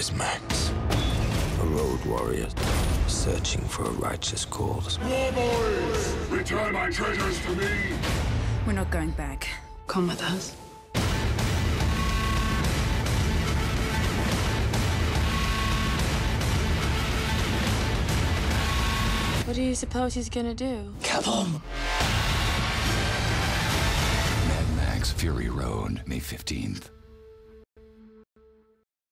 is Max, a road warrior searching for a righteous cause. War boys, return my treasures to me. We're not going back. Come with us. What do you suppose he's gonna do? Kill him! Mad Max Fury Road, May 15th.